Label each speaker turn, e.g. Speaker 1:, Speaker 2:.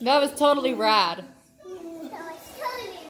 Speaker 1: That was totally rad.